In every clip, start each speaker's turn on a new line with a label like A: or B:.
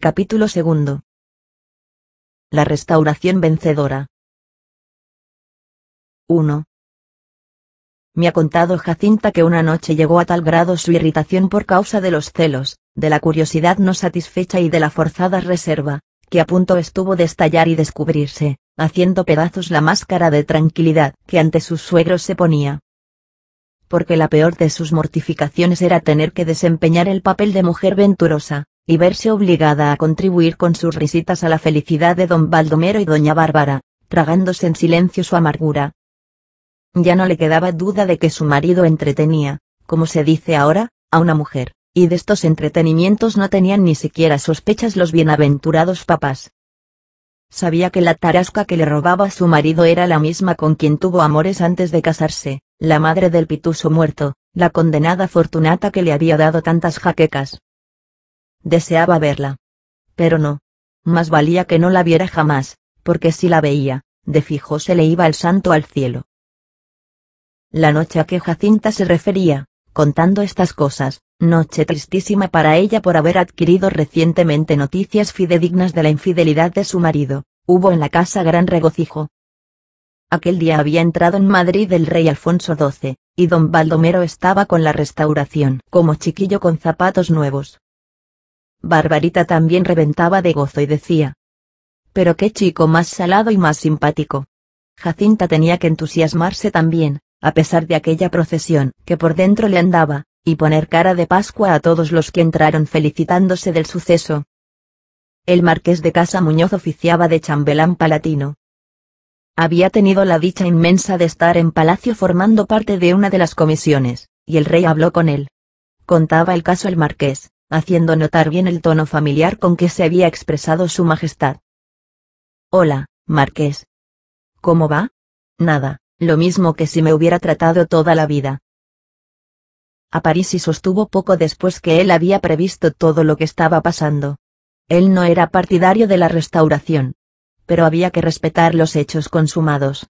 A: Capítulo segundo. La restauración vencedora. 1. Me ha contado Jacinta que una noche llegó a tal grado su irritación por causa de los celos, de la curiosidad no satisfecha y de la forzada reserva, que a punto estuvo de estallar y descubrirse, haciendo pedazos la máscara de tranquilidad que ante sus suegros se ponía. Porque la peor de sus mortificaciones era tener que desempeñar el papel de mujer venturosa, y verse obligada a contribuir con sus risitas a la felicidad de don Baldomero y doña Bárbara, tragándose en silencio su amargura. Ya no le quedaba duda de que su marido entretenía, como se dice ahora, a una mujer, y de estos entretenimientos no tenían ni siquiera sospechas los bienaventurados papás. Sabía que la tarasca que le robaba a su marido era la misma con quien tuvo amores antes de casarse, la madre del pituso muerto, la condenada Fortunata que le había dado tantas jaquecas. Deseaba verla. Pero no. Más valía que no la viera jamás, porque si la veía, de fijo se le iba el santo al cielo. La noche a que Jacinta se refería, contando estas cosas, noche tristísima para ella por haber adquirido recientemente noticias fidedignas de la infidelidad de su marido, hubo en la casa gran regocijo. Aquel día había entrado en Madrid el rey Alfonso XII, y don Baldomero estaba con la restauración como chiquillo con zapatos nuevos. Barbarita también reventaba de gozo y decía. Pero qué chico más salado y más simpático. Jacinta tenía que entusiasmarse también, a pesar de aquella procesión que por dentro le andaba, y poner cara de Pascua a todos los que entraron felicitándose del suceso. El marqués de Casa Muñoz oficiaba de chambelán palatino. Había tenido la dicha inmensa de estar en palacio formando parte de una de las comisiones, y el rey habló con él. Contaba el caso el marqués, haciendo notar bien el tono familiar con que se había expresado su majestad. Hola, marqués. ¿Cómo va? Nada, lo mismo que si me hubiera tratado toda la vida. A París sostuvo poco después que él había previsto todo lo que estaba pasando. Él no era partidario de la restauración. Pero había que respetar los hechos consumados.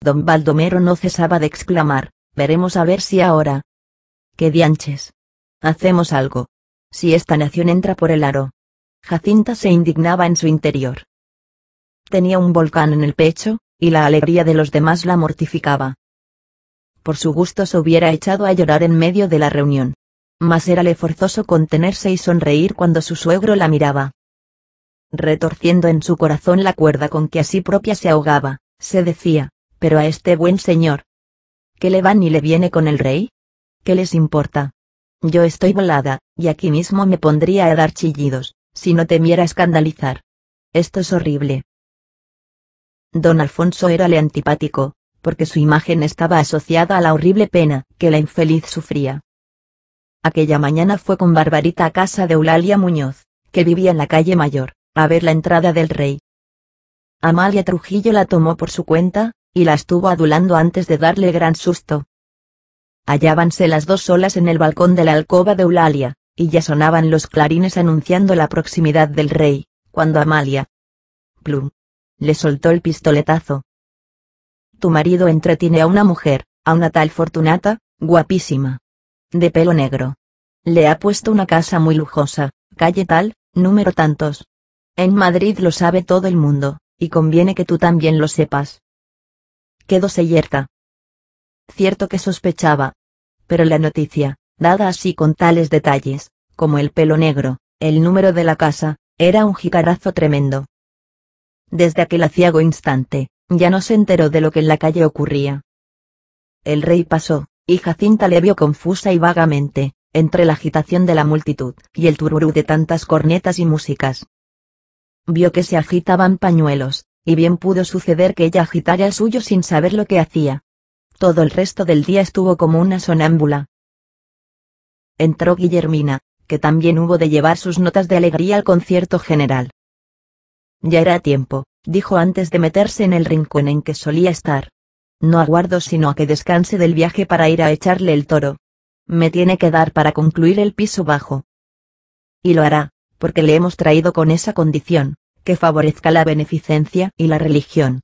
A: Don Baldomero no cesaba de exclamar, veremos a ver si ahora. ¡Qué dianches! Hacemos algo. Si esta nación entra por el aro. Jacinta se indignaba en su interior. Tenía un volcán en el pecho, y la alegría de los demás la mortificaba. Por su gusto se hubiera echado a llorar en medio de la reunión. Mas érale forzoso contenerse y sonreír cuando su suegro la miraba. Retorciendo en su corazón la cuerda con que así propia se ahogaba, se decía, pero a este buen señor. ¿Qué le va ni le viene con el rey? ¿Qué les importa? Yo estoy volada, y aquí mismo me pondría a dar chillidos, si no temiera escandalizar. Esto es horrible. Don Alfonso érale antipático, porque su imagen estaba asociada a la horrible pena que la infeliz sufría. Aquella mañana fue con Barbarita a casa de Eulalia Muñoz, que vivía en la calle Mayor, a ver la entrada del rey. Amalia Trujillo la tomó por su cuenta, y la estuvo adulando antes de darle gran susto. Hallábanse las dos solas en el balcón de la alcoba de Eulalia, y ya sonaban los clarines anunciando la proximidad del rey, cuando Amalia, plum, le soltó el pistoletazo. Tu marido entretiene a una mujer, a una tal Fortunata, guapísima. De pelo negro. Le ha puesto una casa muy lujosa, calle tal, número tantos. En Madrid lo sabe todo el mundo, y conviene que tú también lo sepas. Quedóse yerta. Cierto que sospechaba. Pero la noticia, dada así con tales detalles, como el pelo negro, el número de la casa, era un jicarazo tremendo. Desde aquel aciago instante, ya no se enteró de lo que en la calle ocurría. El rey pasó, y Jacinta le vio confusa y vagamente, entre la agitación de la multitud y el tururú de tantas cornetas y músicas. Vio que se agitaban pañuelos, y bien pudo suceder que ella agitara el suyo sin saber lo que hacía. Todo el resto del día estuvo como una sonámbula. Entró Guillermina, que también hubo de llevar sus notas de alegría al concierto general. Ya era tiempo, dijo antes de meterse en el rincón en que solía estar. No aguardo sino a que descanse del viaje para ir a echarle el toro. Me tiene que dar para concluir el piso bajo. Y lo hará, porque le hemos traído con esa condición, que favorezca la beneficencia y la religión.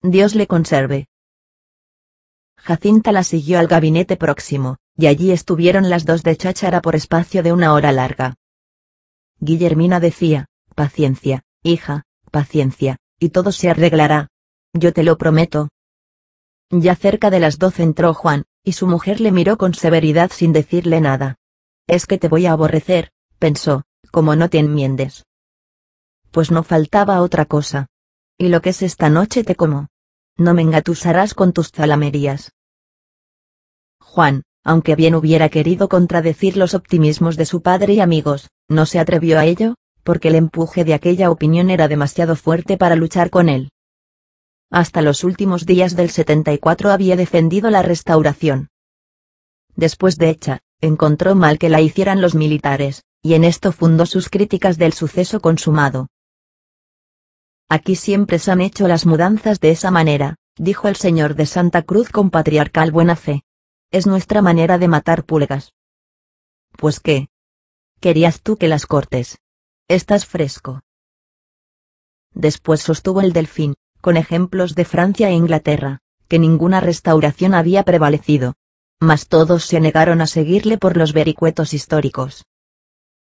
A: Dios le conserve. Jacinta la siguió al gabinete próximo, y allí estuvieron las dos de cháchara por espacio de una hora larga. Guillermina decía, paciencia, hija, paciencia, y todo se arreglará. Yo te lo prometo. Ya cerca de las doce entró Juan, y su mujer le miró con severidad sin decirle nada. Es que te voy a aborrecer, pensó, como no te enmiendes. Pues no faltaba otra cosa. Y lo que es esta noche te como. No me engatusarás con tus zalamerías. Juan, aunque bien hubiera querido contradecir los optimismos de su padre y amigos, no se atrevió a ello, porque el empuje de aquella opinión era demasiado fuerte para luchar con él. Hasta los últimos días del 74 había defendido la restauración. Después de hecha, encontró mal que la hicieran los militares, y en esto fundó sus críticas del suceso consumado. Aquí siempre se han hecho las mudanzas de esa manera, dijo el señor de Santa Cruz con patriarcal buena fe. Es nuestra manera de matar pulgas. Pues qué. Querías tú que las cortes. Estás fresco. Después sostuvo el delfín, con ejemplos de Francia e Inglaterra, que ninguna restauración había prevalecido. Mas todos se negaron a seguirle por los vericuetos históricos.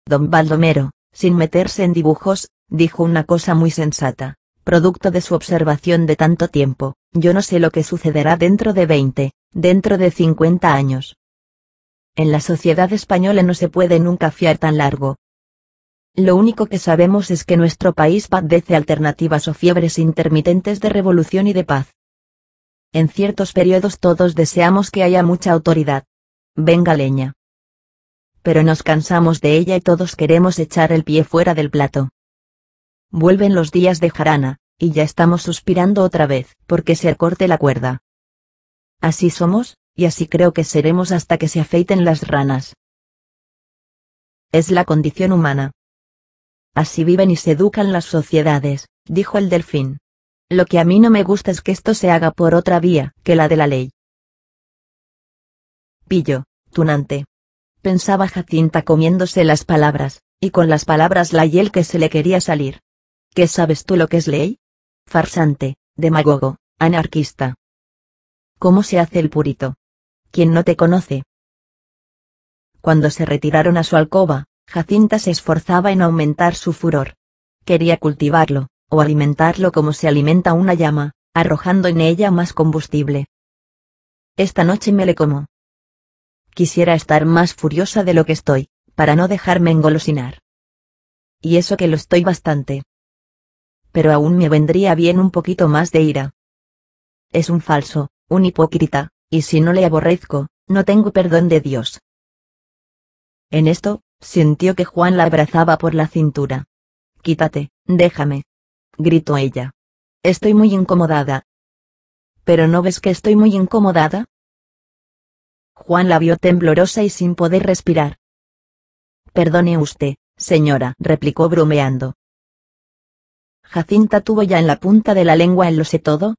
A: Don Baldomero, sin meterse en dibujos, dijo una cosa muy sensata, producto de su observación de tanto tiempo, yo no sé lo que sucederá dentro de 20, dentro de 50 años. En la sociedad española no se puede nunca fiar tan largo. Lo único que sabemos es que nuestro país padece alternativas o fiebres intermitentes de revolución y de paz. En ciertos periodos todos deseamos que haya mucha autoridad. Venga leña pero nos cansamos de ella y todos queremos echar el pie fuera del plato. Vuelven los días de jarana, y ya estamos suspirando otra vez, porque se acorte la cuerda. Así somos, y así creo que seremos hasta que se afeiten las ranas. Es la condición humana. Así viven y se educan las sociedades, dijo el delfín. Lo que a mí no me gusta es que esto se haga por otra vía que la de la ley. Pillo, tunante pensaba Jacinta comiéndose las palabras, y con las palabras la hiel que se le quería salir. ¿Qué sabes tú lo que es ley? Farsante, demagogo, anarquista. ¿Cómo se hace el purito? ¿Quién no te conoce? Cuando se retiraron a su alcoba, Jacinta se esforzaba en aumentar su furor. Quería cultivarlo, o alimentarlo como se alimenta una llama, arrojando en ella más combustible. Esta noche me le como, Quisiera estar más furiosa de lo que estoy, para no dejarme engolosinar. Y eso que lo estoy bastante. Pero aún me vendría bien un poquito más de ira. Es un falso, un hipócrita, y si no le aborrezco, no tengo perdón de Dios. En esto, sintió que Juan la abrazaba por la cintura. Quítate, déjame. Gritó ella. Estoy muy incomodada. ¿Pero no ves que estoy muy incomodada? Juan la vio temblorosa y sin poder respirar. Perdone usted, señora, replicó bromeando. Jacinta tuvo ya en la punta de la lengua el lo sé todo,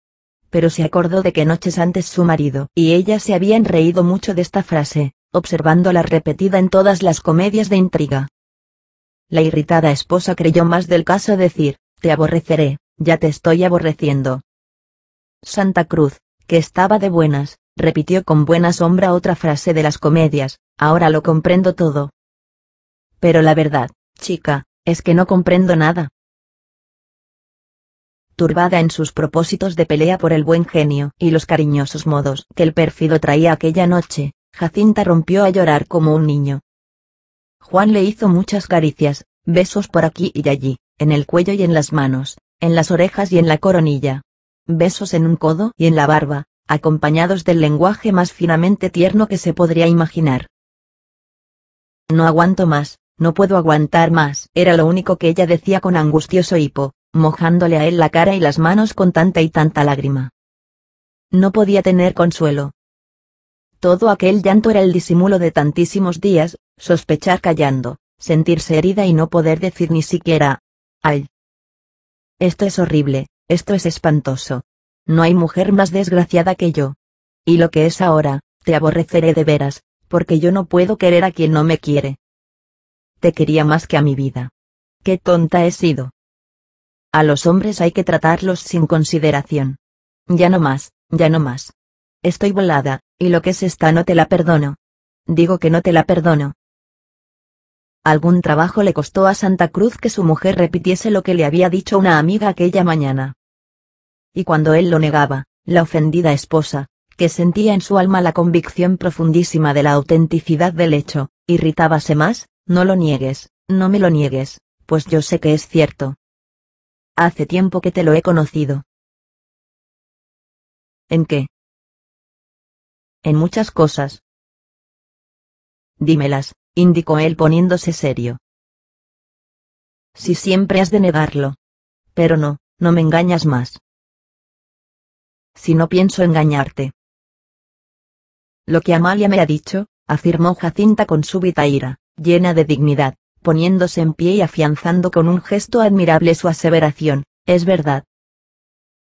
A: pero se acordó de que noches antes su marido y ella se habían reído mucho de esta frase, observándola repetida en todas las comedias de intriga. La irritada esposa creyó más del caso decir, te aborreceré, ya te estoy aborreciendo. Santa Cruz, que estaba de buenas, repitió con buena sombra otra frase de las comedias, ahora lo comprendo todo. Pero la verdad, chica, es que no comprendo nada. Turbada en sus propósitos de pelea por el buen genio y los cariñosos modos que el pérfido traía aquella noche, Jacinta rompió a llorar como un niño. Juan le hizo muchas caricias, besos por aquí y allí, en el cuello y en las manos, en las orejas y en la coronilla. Besos en un codo y en la barba, acompañados del lenguaje más finamente tierno que se podría imaginar. No aguanto más, no puedo aguantar más, era lo único que ella decía con angustioso hipo, mojándole a él la cara y las manos con tanta y tanta lágrima. No podía tener consuelo. Todo aquel llanto era el disimulo de tantísimos días, sospechar callando, sentirse herida y no poder decir ni siquiera, ay. Esto es horrible, esto es espantoso, no hay mujer más desgraciada que yo. Y lo que es ahora, te aborreceré de veras, porque yo no puedo querer a quien no me quiere. Te quería más que a mi vida. Qué tonta he sido. A los hombres hay que tratarlos sin consideración. Ya no más, ya no más. Estoy volada, y lo que es esta no te la perdono. Digo que no te la perdono. Algún trabajo le costó a Santa Cruz que su mujer repitiese lo que le había dicho una amiga aquella mañana. Y cuando él lo negaba, la ofendida esposa, que sentía en su alma la convicción profundísima de la autenticidad del hecho, irritábase más, no lo niegues, no me lo niegues, pues yo sé que es cierto. Hace tiempo que te lo he conocido. ¿En qué? En muchas cosas. Dímelas, indicó él poniéndose serio. Si siempre has de negarlo. Pero no, no me engañas más. Si no pienso engañarte. Lo que Amalia me ha dicho, afirmó Jacinta con súbita ira, llena de dignidad, poniéndose en pie y afianzando con un gesto admirable su aseveración, es verdad.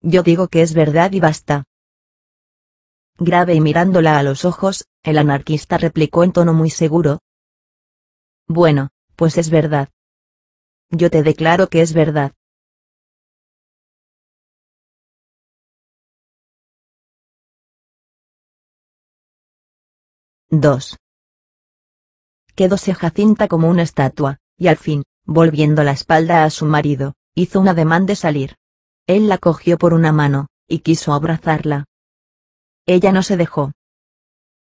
A: Yo digo que es verdad y basta. Grave y mirándola a los ojos, el anarquista replicó en tono muy seguro, bueno, pues es verdad. Yo te declaro que es verdad. Dos. Quedóse Jacinta como una estatua, y al fin, volviendo la espalda a su marido, hizo un ademán de salir. Él la cogió por una mano, y quiso abrazarla. Ella no se dejó.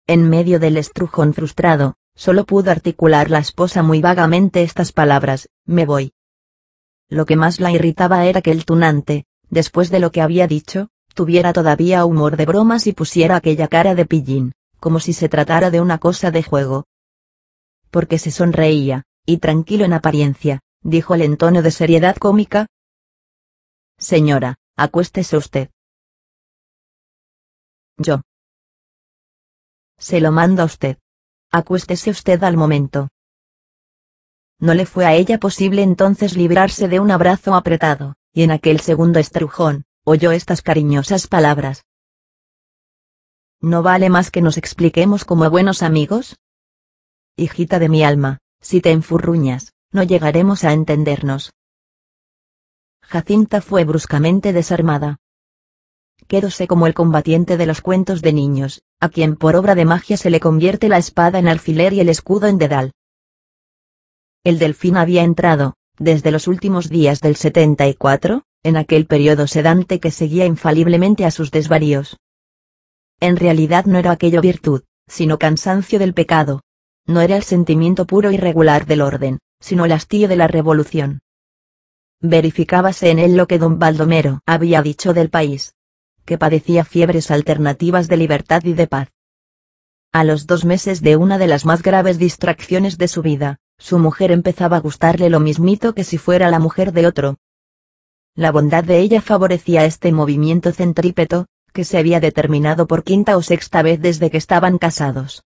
A: En medio del estrujón frustrado, Solo pudo articular la esposa muy vagamente estas palabras, me voy. Lo que más la irritaba era que el tunante, después de lo que había dicho, tuviera todavía humor de bromas y pusiera aquella cara de pillín, como si se tratara de una cosa de juego. Porque se sonreía, y tranquilo en apariencia, dijo el en tono de seriedad cómica. Señora, acuéstese usted. Yo. Se lo mando a usted. Acuéstese usted al momento. No le fue a ella posible entonces librarse de un abrazo apretado, y en aquel segundo estrujón, oyó estas cariñosas palabras. ¿No vale más que nos expliquemos como buenos amigos? Hijita de mi alma, si te enfurruñas, no llegaremos a entendernos. Jacinta fue bruscamente desarmada quedóse como el combatiente de los cuentos de niños, a quien por obra de magia se le convierte la espada en alfiler y el escudo en dedal. El delfín había entrado, desde los últimos días del 74, en aquel periodo sedante que seguía infaliblemente a sus desvaríos. En realidad no era aquello virtud, sino cansancio del pecado. No era el sentimiento puro y regular del orden, sino el hastío de la revolución. Verificábase en él lo que don Baldomero había dicho del país, que padecía fiebres alternativas de libertad y de paz. A los dos meses de una de las más graves distracciones de su vida, su mujer empezaba a gustarle lo mismito que si fuera la mujer de otro. La bondad de ella favorecía este movimiento centrípeto, que se había determinado por quinta o sexta vez desde que estaban casados.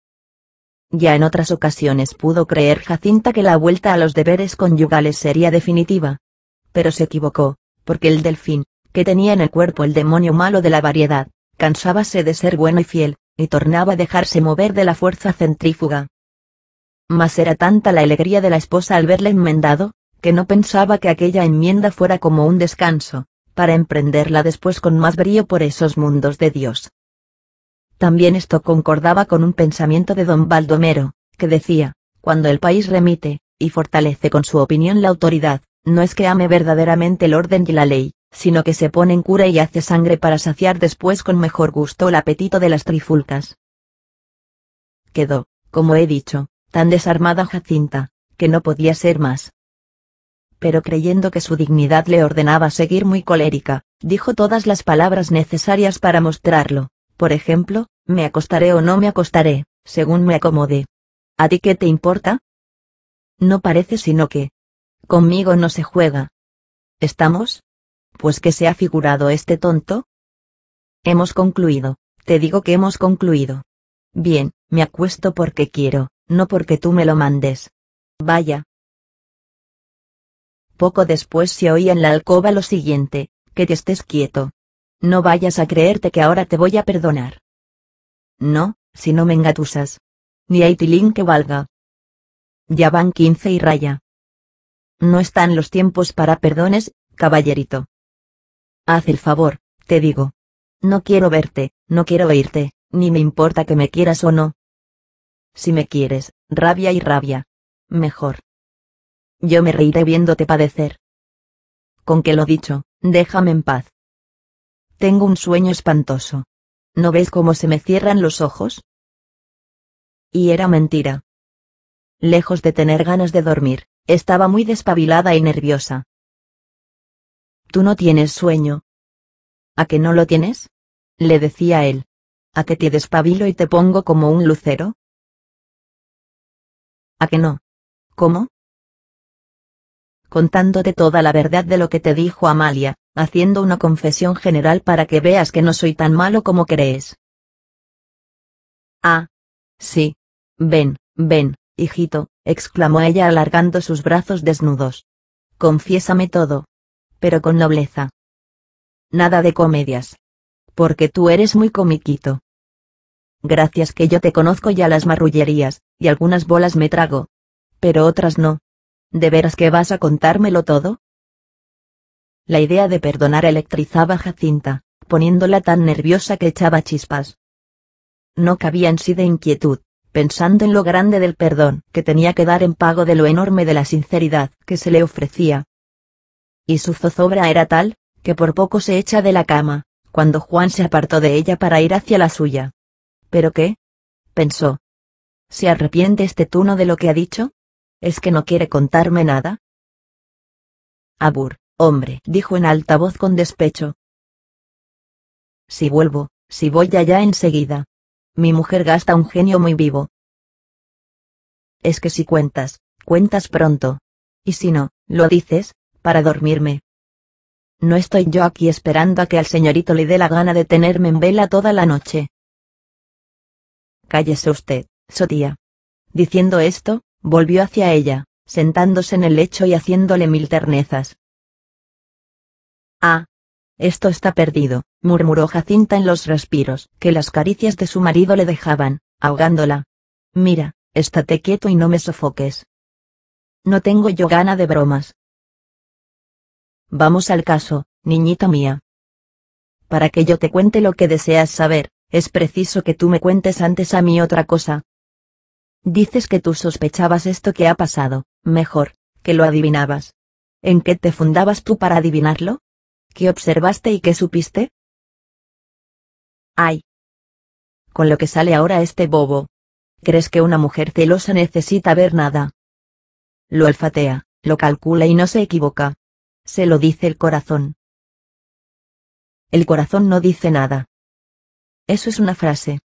A: Ya en otras ocasiones pudo creer Jacinta que la vuelta a los deberes conyugales sería definitiva. Pero se equivocó, porque el delfín, que tenía en el cuerpo el demonio malo de la variedad, cansábase de ser bueno y fiel, y tornaba a dejarse mover de la fuerza centrífuga. Mas era tanta la alegría de la esposa al verle enmendado, que no pensaba que aquella enmienda fuera como un descanso, para emprenderla después con más brío por esos mundos de Dios. También esto concordaba con un pensamiento de don Baldomero, que decía, cuando el país remite, y fortalece con su opinión la autoridad, no es que ame verdaderamente el orden y la ley, sino que se pone en cura y hace sangre para saciar después con mejor gusto el apetito de las trifulcas. Quedó, como he dicho, tan desarmada Jacinta, que no podía ser más. Pero creyendo que su dignidad le ordenaba seguir muy colérica, dijo todas las palabras necesarias para mostrarlo, por ejemplo, me acostaré o no me acostaré, según me acomode. ¿A ti qué te importa? No parece sino que. Conmigo no se juega. ¿Estamos? Pues que se ha figurado este tonto. Hemos concluido, te digo que hemos concluido. Bien, me acuesto porque quiero, no porque tú me lo mandes. Vaya. Poco después se oía en la alcoba lo siguiente, que te estés quieto. No vayas a creerte que ahora te voy a perdonar. No, si no me engatusas. Ni hay tilín que valga. Ya van quince y raya. No están los tiempos para perdones, caballerito. Haz el favor, te digo. No quiero verte, no quiero oírte, ni me importa que me quieras o no. Si me quieres, rabia y rabia. Mejor. yo me reiré viéndote padecer. Con que lo dicho, déjame en paz. Tengo un sueño espantoso. ¿No ves cómo se me cierran los ojos? Y era mentira. Lejos de tener ganas de dormir, estaba muy despabilada y nerviosa. Tú no tienes sueño. ¿A que no lo tienes? Le decía él. ¿A que te despabilo y te pongo como un lucero? ¿A que no? ¿Cómo? Contándote toda la verdad de lo que te dijo Amalia, haciendo una confesión general para que veas que no soy tan malo como crees. Ah. Sí. Ven, ven, hijito, exclamó ella alargando sus brazos desnudos. Confiésame todo. Pero con nobleza. Nada de comedias. Porque tú eres muy comiquito. Gracias que yo te conozco ya las marrullerías, y algunas bolas me trago. Pero otras no. ¿De veras que vas a contármelo todo? La idea de perdonar electrizaba a Jacinta, poniéndola tan nerviosa que echaba chispas. No cabía en sí de inquietud, pensando en lo grande del perdón que tenía que dar en pago de lo enorme de la sinceridad que se le ofrecía. Y su zozobra era tal, que por poco se echa de la cama, cuando Juan se apartó de ella para ir hacia la suya. ¿Pero qué? pensó. ¿Se arrepiente este tuno de lo que ha dicho? ¿Es que no quiere contarme nada? Abur, hombre, dijo en alta voz con despecho. Si vuelvo, si voy allá enseguida. Mi mujer gasta un genio muy vivo. Es que si cuentas, cuentas pronto. Y si no, lo dices, para dormirme. No estoy yo aquí esperando a que al señorito le dé la gana de tenerme en vela toda la noche. Cállese usted, Sotía. Diciendo esto, volvió hacia ella, sentándose en el lecho y haciéndole mil ternezas. Ah. Esto está perdido, murmuró Jacinta en los respiros que las caricias de su marido le dejaban, ahogándola. Mira, estate quieto y no me sofoques. No tengo yo gana de bromas. Vamos al caso, niñita mía. Para que yo te cuente lo que deseas saber, es preciso que tú me cuentes antes a mí otra cosa. Dices que tú sospechabas esto que ha pasado, mejor, que lo adivinabas. ¿En qué te fundabas tú para adivinarlo? ¿Qué observaste y qué supiste? Ay. Con lo que sale ahora este bobo. ¿Crees que una mujer celosa necesita ver nada? Lo olfatea, lo calcula y no se equivoca. Se lo dice el corazón. El corazón no dice nada. Eso es una frase.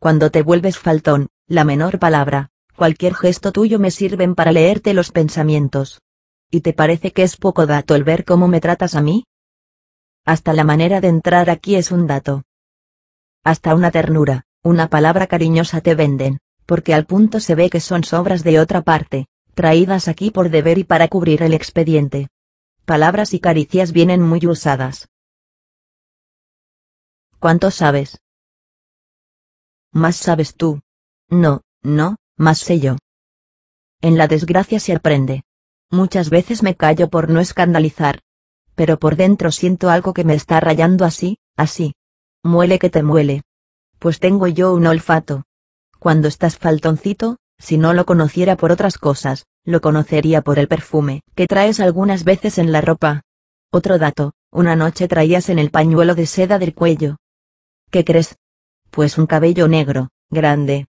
A: Cuando te vuelves faltón, la menor palabra, cualquier gesto tuyo me sirven para leerte los pensamientos. ¿Y te parece que es poco dato el ver cómo me tratas a mí? Hasta la manera de entrar aquí es un dato. Hasta una ternura, una palabra cariñosa te venden, porque al punto se ve que son sobras de otra parte, traídas aquí por deber y para cubrir el expediente. Palabras y caricias vienen muy usadas. ¿Cuánto sabes? Más sabes tú. No, no, más sé yo. En la desgracia se aprende. Muchas veces me callo por no escandalizar. Pero por dentro siento algo que me está rayando así, así. Muele que te muele. Pues tengo yo un olfato. Cuando estás faltoncito, si no lo conociera por otras cosas, lo conocería por el perfume que traes algunas veces en la ropa. Otro dato, una noche traías en el pañuelo de seda del cuello. ¿Qué crees? Pues un cabello negro, grande.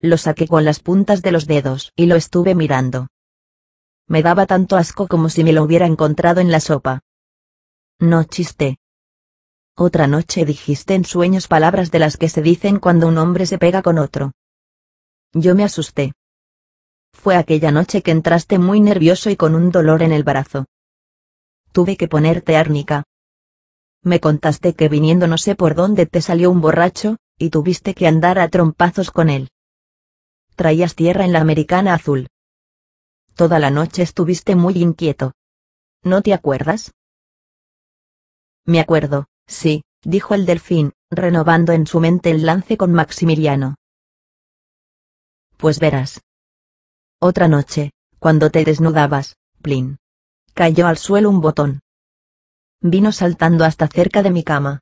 A: Lo saqué con las puntas de los dedos y lo estuve mirando. Me daba tanto asco como si me lo hubiera encontrado en la sopa. No chiste. Otra noche dijiste en sueños palabras de las que se dicen cuando un hombre se pega con otro. Yo me asusté. Fue aquella noche que entraste muy nervioso y con un dolor en el brazo. Tuve que ponerte árnica. Me contaste que viniendo no sé por dónde te salió un borracho, y tuviste que andar a trompazos con él. Traías tierra en la americana azul. Toda la noche estuviste muy inquieto. ¿No te acuerdas? Me acuerdo, sí, dijo el delfín, renovando en su mente el lance con Maximiliano. Pues verás. Otra noche, cuando te desnudabas, Plin. Cayó al suelo un botón. Vino saltando hasta cerca de mi cama.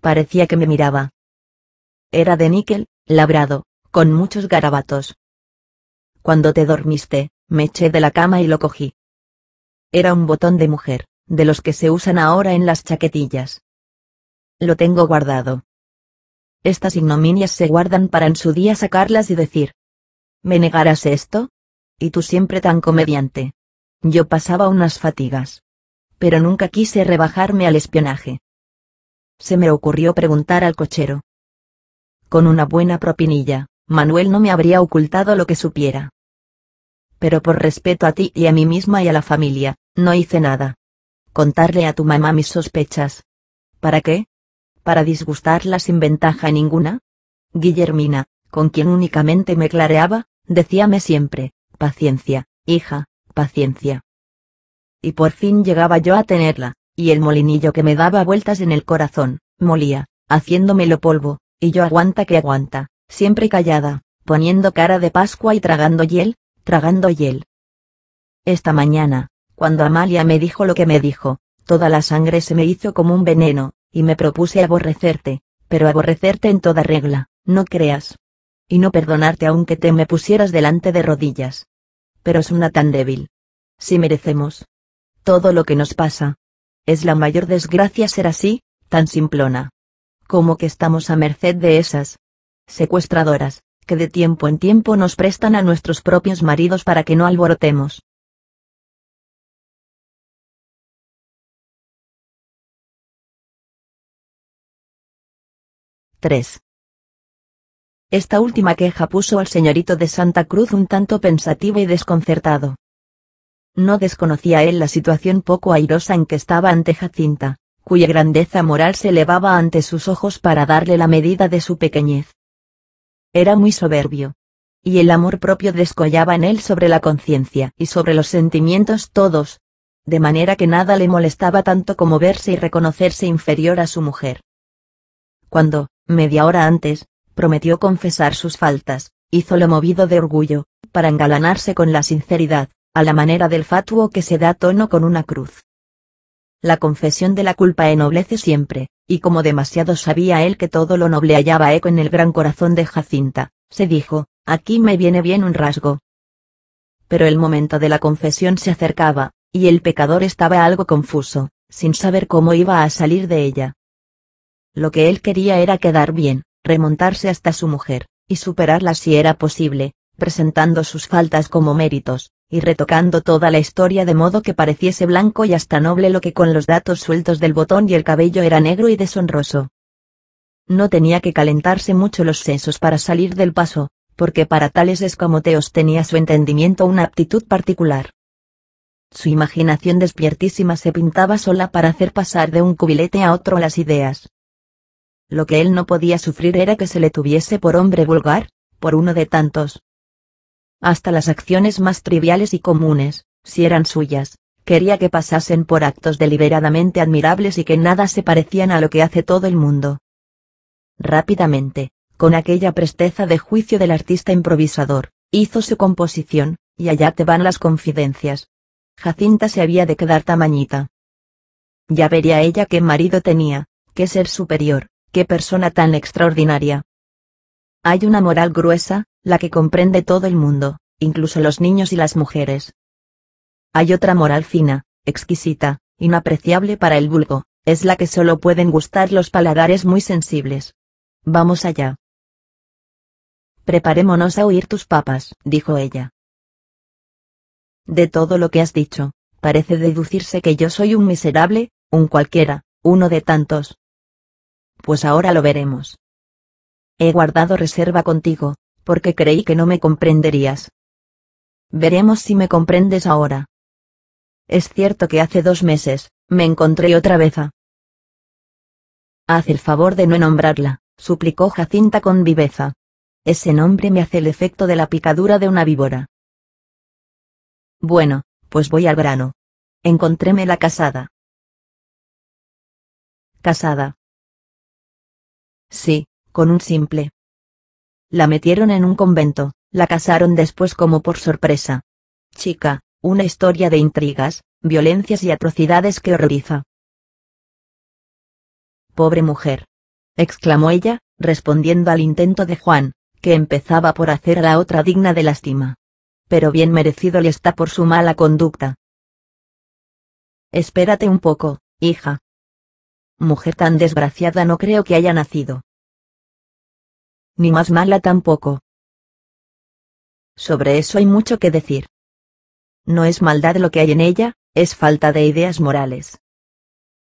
A: Parecía que me miraba. Era de níquel, labrado, con muchos garabatos. cuando te dormiste, me eché de la cama y lo cogí. Era un botón de mujer, de los que se usan ahora en las chaquetillas. Lo tengo guardado. Estas ignominias se guardan para en su día sacarlas y decir. ¿Me negarás esto? Y tú siempre tan comediante. Yo pasaba unas fatigas. Pero nunca quise rebajarme al espionaje. Se me ocurrió preguntar al cochero. Con una buena propinilla, Manuel no me habría ocultado lo que supiera. Pero por respeto a ti y a mí misma y a la familia, no hice nada. Contarle a tu mamá mis sospechas. ¿Para qué? ¿Para disgustarla sin ventaja ninguna? Guillermina, con quien únicamente me clareaba, decíame siempre, paciencia, hija, paciencia. Y por fin llegaba yo a tenerla, y el molinillo que me daba vueltas en el corazón, molía, haciéndomelo polvo, y yo aguanta que aguanta, siempre callada, poniendo cara de Pascua y tragando hiel, tragando hiel. Esta mañana, cuando Amalia me dijo lo que me dijo, toda la sangre se me hizo como un veneno, y me propuse aborrecerte, pero aborrecerte en toda regla, no creas. Y no perdonarte aunque te me pusieras delante de rodillas. Pero es una tan débil. Si merecemos todo lo que nos pasa. Es la mayor desgracia ser así, tan simplona. Como que estamos a merced de esas secuestradoras, que de tiempo en tiempo nos prestan a nuestros propios maridos para que no alborotemos. —3. Esta última queja puso al señorito de Santa Cruz un tanto pensativo y desconcertado. No desconocía él la situación poco airosa en que estaba ante Jacinta, cuya grandeza moral se elevaba ante sus ojos para darle la medida de su pequeñez. Era muy soberbio. Y el amor propio descollaba en él sobre la conciencia y sobre los sentimientos todos, de manera que nada le molestaba tanto como verse y reconocerse inferior a su mujer. Cuando, media hora antes, prometió confesar sus faltas, hízolo movido de orgullo, para engalanarse con la sinceridad, a la manera del fatuo que se da tono con una cruz. La confesión de la culpa ennoblece siempre, y como demasiado sabía él que todo lo noble hallaba eco en el gran corazón de Jacinta, se dijo, aquí me viene bien un rasgo. Pero el momento de la confesión se acercaba, y el pecador estaba algo confuso, sin saber cómo iba a salir de ella. Lo que él quería era quedar bien, remontarse hasta su mujer, y superarla si era posible, presentando sus faltas como méritos, y retocando toda la historia de modo que pareciese blanco y hasta noble lo que con los datos sueltos del botón y el cabello era negro y deshonroso. No tenía que calentarse mucho los sesos para salir del paso, porque para tales escamoteos tenía su entendimiento una aptitud particular. Su imaginación despiertísima se pintaba sola para hacer pasar de un cubilete a otro las ideas. Lo que él no podía sufrir era que se le tuviese por hombre vulgar, por uno de tantos, hasta las acciones más triviales y comunes, si eran suyas, quería que pasasen por actos deliberadamente admirables y que nada se parecían a lo que hace todo el mundo. Rápidamente, con aquella presteza de juicio del artista improvisador, hizo su composición, y allá te van las confidencias. Jacinta se había de quedar tamañita. Ya vería ella qué marido tenía, qué ser superior, qué persona tan extraordinaria. Hay una moral gruesa, la que comprende todo el mundo, incluso los niños y las mujeres. Hay otra moral fina, exquisita, inapreciable para el vulgo, es la que solo pueden gustar los paladares muy sensibles. Vamos allá. Preparémonos a oír tus papas, dijo ella. De todo lo que has dicho, parece deducirse que yo soy un miserable, un cualquiera, uno de tantos. Pues ahora lo veremos. He guardado reserva contigo, porque creí que no me comprenderías. Veremos si me comprendes ahora. Es cierto que hace dos meses, me encontré otra vez a... Haz el favor de no nombrarla, suplicó Jacinta con viveza. Ese nombre me hace el efecto de la picadura de una víbora. Bueno, pues voy al grano. Encontréme la casada. Casada. Sí, con un simple, la metieron en un convento, la casaron después como por sorpresa. Chica, una historia de intrigas, violencias y atrocidades que horroriza. Pobre mujer. exclamó ella, respondiendo al intento de Juan, que empezaba por hacer a la otra digna de lástima. pero bien merecido le está por su mala conducta. Espérate un poco, hija. Mujer tan desgraciada no creo que haya nacido. Ni más mala tampoco. Sobre eso hay mucho que decir. No es maldad lo que hay en ella, es falta de ideas morales.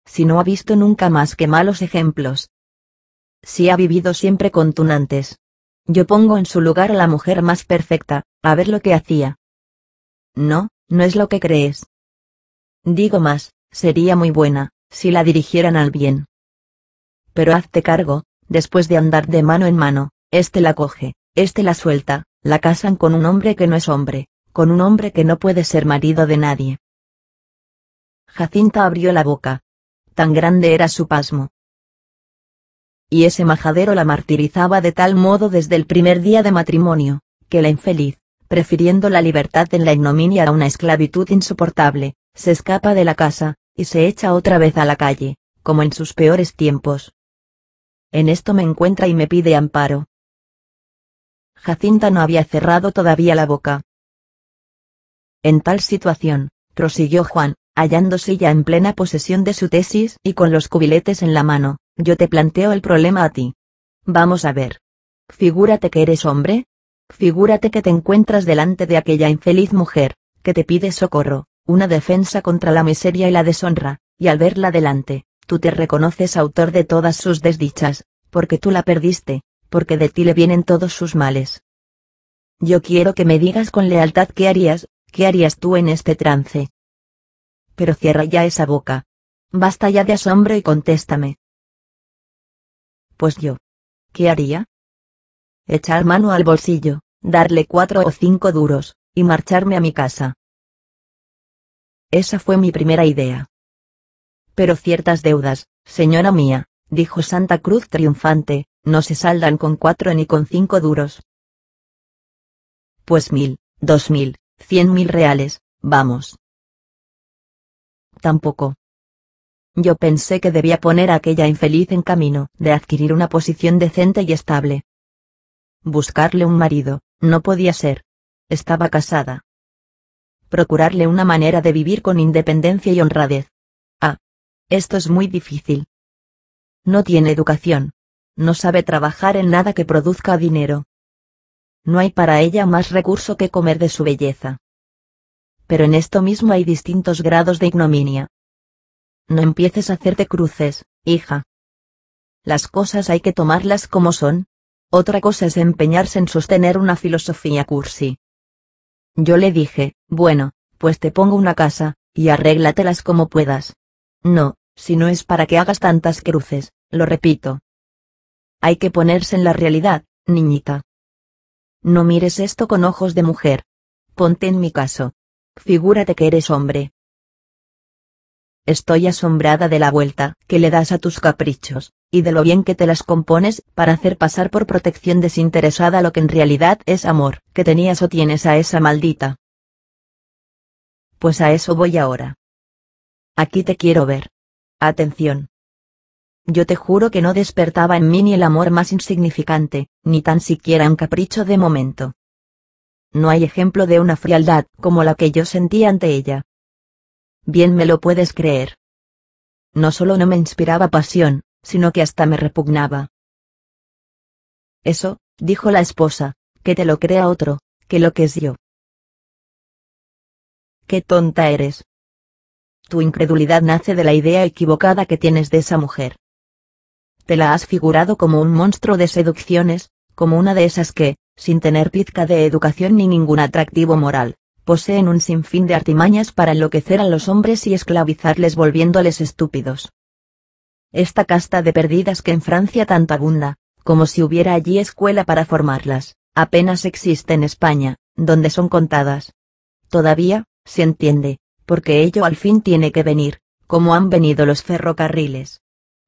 A: Si no ha visto nunca más que malos ejemplos. Si ha vivido siempre con tunantes. Yo pongo en su lugar a la mujer más perfecta, a ver lo que hacía. No, no es lo que crees. Digo más, sería muy buena, si la dirigieran al bien. Pero hazte cargo, después de andar de mano en mano, este la coge, este la suelta, la casan con un hombre que no es hombre, con un hombre que no puede ser marido de nadie. Jacinta abrió la boca. Tan grande era su pasmo. Y ese majadero la martirizaba de tal modo desde el primer día de matrimonio, que la infeliz, prefiriendo la libertad en la ignominia a una esclavitud insoportable, se escapa de la casa, y se echa otra vez a la calle, como en sus peores tiempos. En esto me encuentra y me pide amparo. Jacinta no había cerrado todavía la boca. En tal situación, prosiguió Juan, hallándose ya en plena posesión de su tesis y con los cubiletes en la mano, yo te planteo el problema a ti. Vamos a ver. Figúrate que eres hombre. Figúrate que te encuentras delante de aquella infeliz mujer, que te pide socorro, una defensa contra la miseria y la deshonra, y al verla delante, tú te reconoces autor de todas sus desdichas, porque tú la perdiste, porque de ti le vienen todos sus males. Yo quiero que me digas con lealtad qué harías, qué harías tú en este trance. Pero cierra ya esa boca. Basta ya de asombro y contéstame. Pues yo. ¿Qué haría? Echar mano al bolsillo, darle cuatro o cinco duros, y marcharme a mi casa. Esa fue mi primera idea. Pero ciertas deudas, señora mía, dijo Santa Cruz triunfante, no se saldan con cuatro ni con cinco duros. Pues mil, dos mil, cien mil reales, vamos. Tampoco. Yo pensé que debía poner a aquella infeliz en camino de adquirir una posición decente y estable. Buscarle un marido, no podía ser. Estaba casada. Procurarle una manera de vivir con independencia y honradez. Ah. Esto es muy difícil. No tiene educación. No sabe trabajar en nada que produzca dinero. No hay para ella más recurso que comer de su belleza. Pero en esto mismo hay distintos grados de ignominia. No empieces a hacerte cruces, hija. Las cosas hay que tomarlas como son. Otra cosa es empeñarse en sostener una filosofía cursi. Yo le dije, bueno, pues te pongo una casa, y arréglatelas como puedas. No, si no es para que hagas tantas cruces, lo repito. Hay que ponerse en la realidad, niñita. No mires esto con ojos de mujer. Ponte en mi caso. Figúrate que eres hombre. Estoy asombrada de la vuelta que le das a tus caprichos, y de lo bien que te las compones para hacer pasar por protección desinteresada lo que en realidad es amor que tenías o tienes a esa maldita. Pues a eso voy ahora. Aquí te quiero ver. Atención. Yo te juro que no despertaba en mí ni el amor más insignificante, ni tan siquiera un capricho de momento. No hay ejemplo de una frialdad como la que yo sentí ante ella. Bien me lo puedes creer. No solo no me inspiraba pasión, sino que hasta me repugnaba. Eso, dijo la esposa, que te lo crea otro, que lo que es yo. Qué tonta eres. Tu incredulidad nace de la idea equivocada que tienes de esa mujer te la has figurado como un monstruo de seducciones, como una de esas que, sin tener pizca de educación ni ningún atractivo moral, poseen un sinfín de artimañas para enloquecer a los hombres y esclavizarles volviéndoles estúpidos. Esta casta de perdidas que en Francia tanto abunda, como si hubiera allí escuela para formarlas, apenas existe en España, donde son contadas. Todavía, se entiende, porque ello al fin tiene que venir, como han venido los ferrocarriles.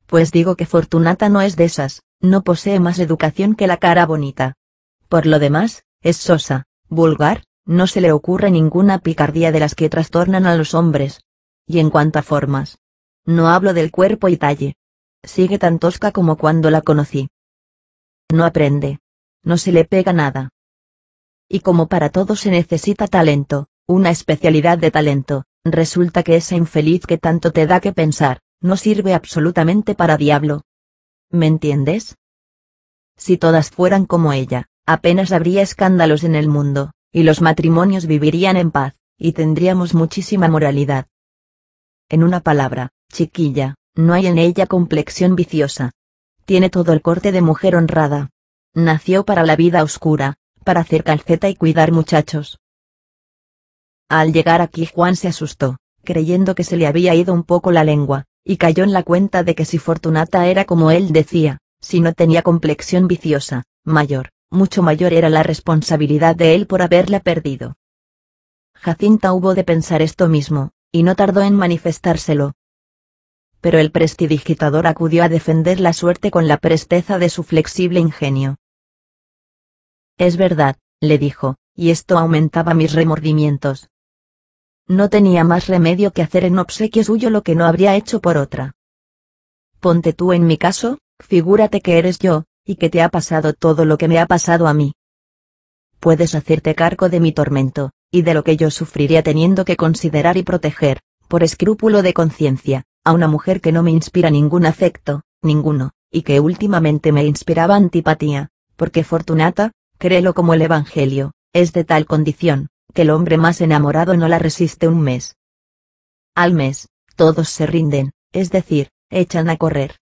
A: Pues digo que Fortunata no es de esas, no posee más educación que la cara bonita. Por lo demás, es sosa, vulgar, no se le ocurre ninguna picardía de las que trastornan a los hombres. Y en cuanto a formas. No hablo del cuerpo y talle. Sigue tan tosca como cuando la conocí. No aprende. No se le pega nada. y como para todo se necesita talento, una especialidad de talento, resulta que esa infeliz que tanto te da que pensar, no sirve absolutamente para diablo. ¿Me entiendes? Si todas fueran como ella, apenas habría escándalos en el mundo, y los matrimonios vivirían en paz, y tendríamos muchísima moralidad. En una palabra, chiquilla, no hay en ella complexión viciosa. Tiene todo el corte de mujer honrada. Nació para la vida oscura, para hacer calceta y cuidar muchachos. Al llegar aquí Juan se asustó, creyendo que se le había ido un poco la lengua, y cayó en la cuenta de que si Fortunata era como él decía, si no tenía complexión viciosa, mayor, mucho mayor era la responsabilidad de él por haberla perdido. Jacinta hubo de pensar esto mismo, y no tardó en manifestárselo. Pero el prestidigitador acudió a defender la suerte con la presteza de su flexible ingenio. Es verdad, le dijo, y esto aumentaba mis remordimientos. No tenía más remedio que hacer en obsequio suyo lo que no habría hecho por otra. Ponte tú en mi caso, figúrate que eres yo, y que te ha pasado todo lo que me ha pasado a mí. Puedes hacerte cargo de mi tormento, y de lo que yo sufriría teniendo que considerar y proteger, por escrúpulo de conciencia, a una mujer que no me inspira ningún afecto, ninguno, y que últimamente me inspiraba antipatía, porque Fortunata, créelo como el Evangelio, es de tal condición, que el hombre más enamorado no la resiste un mes. Al mes, todos se rinden, es decir, echan a correr.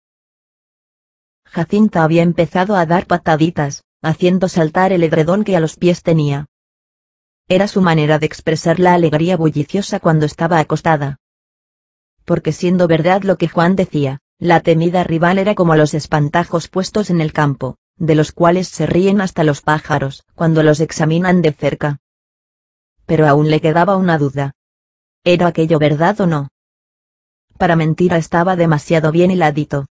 A: Jacinta había empezado a dar pataditas, haciendo saltar el edredón que a los pies tenía. Era su manera de expresar la alegría bulliciosa cuando estaba acostada. Porque siendo verdad lo que Juan decía, la temida rival era como los espantajos puestos en el campo, de los cuales se ríen hasta los pájaros cuando los examinan de cerca. Pero aún le quedaba una duda. ¿Era aquello verdad o no? Para mentira estaba demasiado bien hiladito.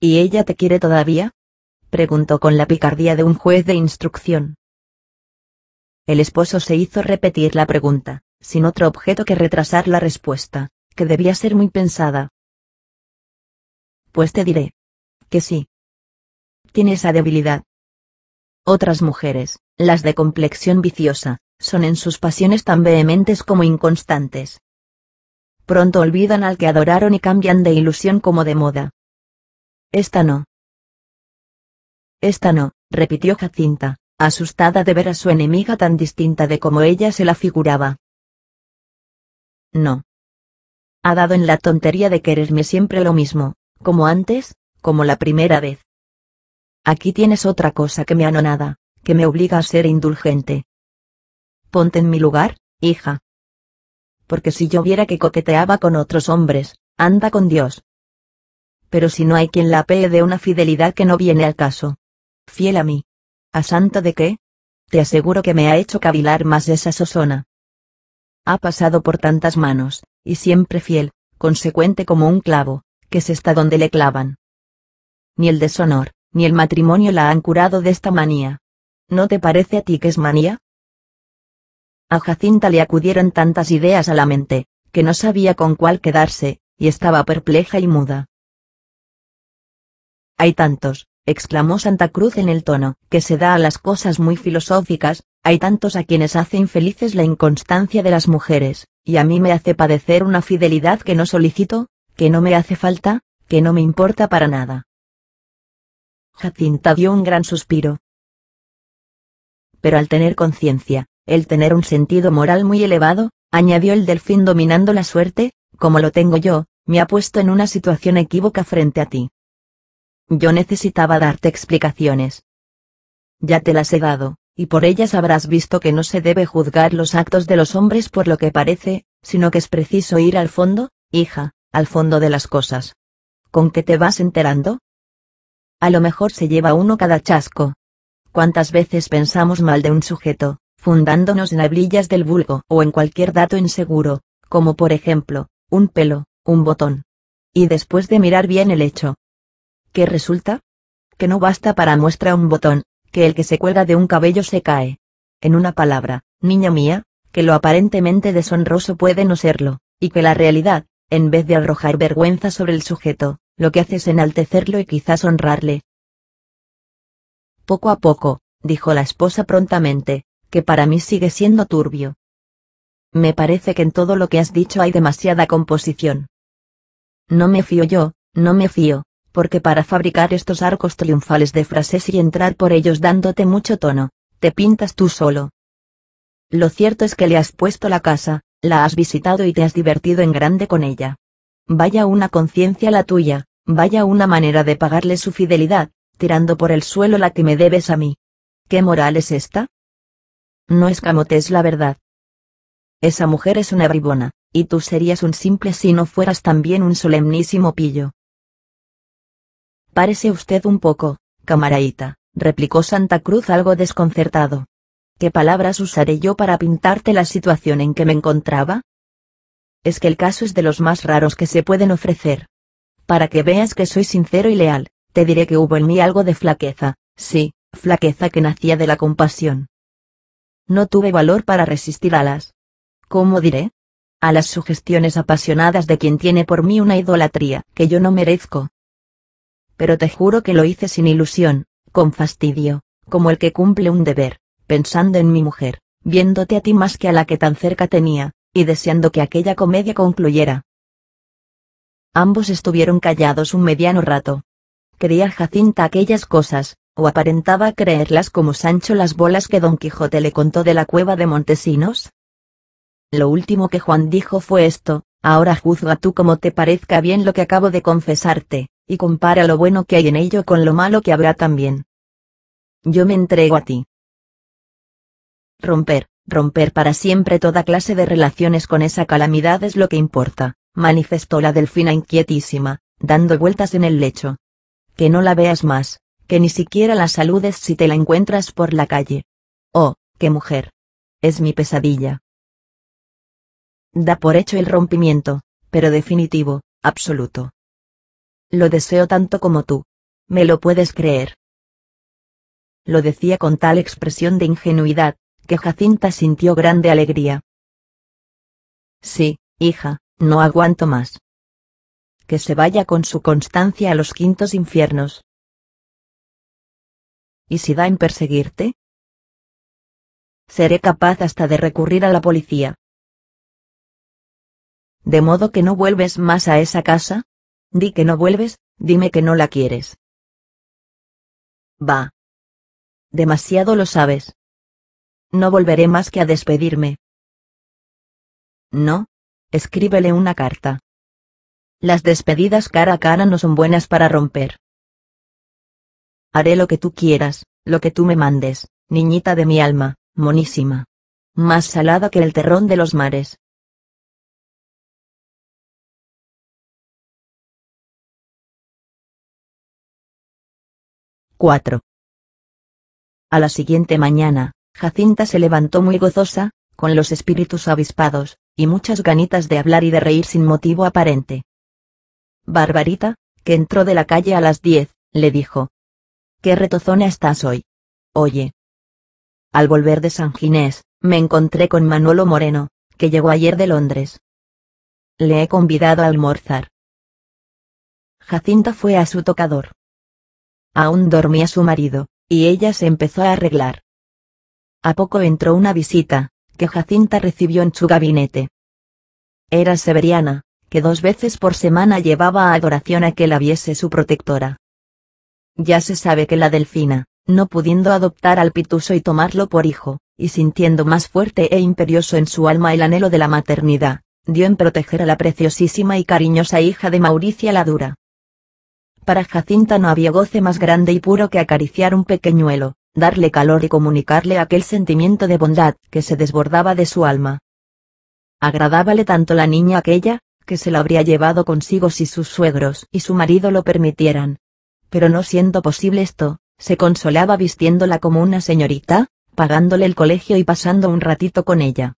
A: ¿Y ella te quiere todavía? preguntó con la picardía de un juez de instrucción. El esposo se hizo repetir la pregunta, sin otro objeto que retrasar la respuesta, que debía ser muy pensada. Pues te diré. Que sí tiene esa debilidad. Otras mujeres, las de complexión viciosa, son en sus pasiones tan vehementes como inconstantes. Pronto olvidan al que adoraron y cambian de ilusión como de moda. Esta no. Esta no, repitió Jacinta, asustada de ver a su enemiga tan distinta de como ella se la figuraba. No. Ha dado en la tontería de quererme siempre lo mismo, como antes, como la primera vez. Aquí tienes otra cosa que me anonada, que me obliga a ser indulgente. Ponte en mi lugar, hija. Porque si yo viera que coqueteaba con otros hombres, anda con Dios. Pero si no hay quien la apee de una fidelidad que no viene al caso. Fiel a mí. ¿A santo de qué? Te aseguro que me ha hecho cavilar más esa sosona. Ha pasado por tantas manos, y siempre fiel, consecuente como un clavo, que se está donde le clavan. Ni el deshonor, ni el matrimonio la han curado de esta manía. ¿No te parece a ti que es manía? A Jacinta le acudieron tantas ideas a la mente, que no sabía con cuál quedarse, y estaba perpleja y muda. Hay tantos, exclamó Santa Cruz en el tono que se da a las cosas muy filosóficas, hay tantos a quienes hace infelices la inconstancia de las mujeres, y a mí me hace padecer una fidelidad que no solicito, que no me hace falta, que no me importa para nada. Jacinta dio un gran suspiro. Pero al tener conciencia, el tener un sentido moral muy elevado, añadió el delfín dominando la suerte, como lo tengo yo, me ha puesto en una situación equívoca frente a ti. Yo necesitaba darte explicaciones. Ya te las he dado, y por ellas habrás visto que no se debe juzgar los actos de los hombres por lo que parece, sino que es preciso ir al fondo, hija, al fondo de las cosas. ¿Con qué te vas enterando? A lo mejor se lleva uno cada chasco. ¿Cuántas veces pensamos mal de un sujeto, fundándonos en hablillas del vulgo o en cualquier dato inseguro, como por ejemplo, un pelo, un botón? Y después de mirar bien el hecho. ¿Qué resulta? Que no basta para muestra un botón, que el que se cuelga de un cabello se cae. En una palabra, niña mía, que lo aparentemente deshonroso puede no serlo, y que la realidad, en vez de arrojar vergüenza sobre el sujeto, lo que hace es enaltecerlo y quizás honrarle. Poco a poco, dijo la esposa prontamente, que para mí sigue siendo turbio. Me parece que en todo lo que has dicho hay demasiada composición. No me fío yo, no me fío, porque para fabricar estos arcos triunfales de frases y entrar por ellos dándote mucho tono, te pintas tú solo. Lo cierto es que le has puesto la casa, la has visitado y te has divertido en grande con ella. Vaya una conciencia la tuya, vaya una manera de pagarle su fidelidad, tirando por el suelo la que me debes a mí. ¿Qué moral es esta? No escamotes la verdad. Esa mujer es una bribona, y tú serías un simple si no fueras también un solemnísimo pillo. Párese usted un poco, camaraíta, replicó Santa Cruz algo desconcertado. ¿Qué palabras usaré yo para pintarte la situación en que me encontraba? Es que el caso es de los más raros que se pueden ofrecer. Para que veas que soy sincero y leal, te diré que hubo en mí algo de flaqueza, sí, flaqueza que nacía de la compasión. No tuve valor para resistir a las... ¿Cómo diré? A las sugestiones apasionadas de quien tiene por mí una idolatría que yo no merezco. Pero te juro que lo hice sin ilusión, con fastidio, como el que cumple un deber, pensando en mi mujer, viéndote a ti más que a la que tan cerca tenía, y deseando que aquella comedia concluyera. Ambos estuvieron callados un mediano rato. Creía Jacinta aquellas cosas, o aparentaba creerlas como Sancho las bolas que Don Quijote le contó de la cueva de Montesinos? Lo último que Juan dijo fue esto, ahora juzga tú como te parezca bien lo que acabo de confesarte, y compara lo bueno que hay en ello con lo malo que habrá también. Yo me entrego a ti. Romper, romper para siempre toda clase de relaciones con esa calamidad es lo que importa, manifestó la delfina inquietísima, dando vueltas en el lecho. Que no la veas más, que ni siquiera la saludes si te la encuentras por la calle. Oh, qué mujer. Es mi pesadilla. Da por hecho el rompimiento, pero definitivo, absoluto. Lo deseo tanto como tú. ¿Me lo puedes creer? Lo decía con tal expresión de ingenuidad, que Jacinta sintió grande alegría. Sí, hija, no aguanto más. Que se vaya con su constancia a los quintos infiernos. ¿Y si da en perseguirte? Seré capaz hasta de recurrir a la policía. ¿De modo que no vuelves más a esa casa? Di que no vuelves, dime que no la quieres. Va. Demasiado lo sabes. No volveré más que a despedirme. No. Escríbele una carta. Las despedidas cara a cara no son buenas para romper. Haré lo que tú quieras, lo que tú me mandes, niñita de mi alma, monísima. Más salada que el terrón de los mares. —4. A la siguiente mañana, Jacinta se levantó muy gozosa, con los espíritus avispados, y muchas ganitas de hablar y de reír sin motivo aparente. Barbarita, que entró de la calle a las diez, le dijo, Qué retozona estás hoy. Oye. Al volver de San Ginés, me encontré con Manolo Moreno, que llegó ayer de Londres. Le he convidado a almorzar. Jacinta fue a su tocador. Aún dormía su marido, y ella se empezó a arreglar. A poco entró una visita, que Jacinta recibió en su gabinete. Era Severiana, que dos veces por semana llevaba a adoración a que la viese su protectora. Ya se sabe que la delfina, no pudiendo adoptar al pituso y tomarlo por hijo, y sintiendo más fuerte e imperioso en su alma el anhelo de la maternidad, dio en proteger a la preciosísima y cariñosa hija de Mauricia la Dura. Para Jacinta no había goce más grande y puro que acariciar un pequeñuelo, darle calor y comunicarle aquel sentimiento de bondad que se desbordaba de su alma. Agradábale tanto la niña aquella, que se la habría llevado consigo si sus suegros y su marido lo permitieran, pero no siendo posible esto, se consolaba vistiéndola como una señorita, pagándole el colegio y pasando un ratito con ella.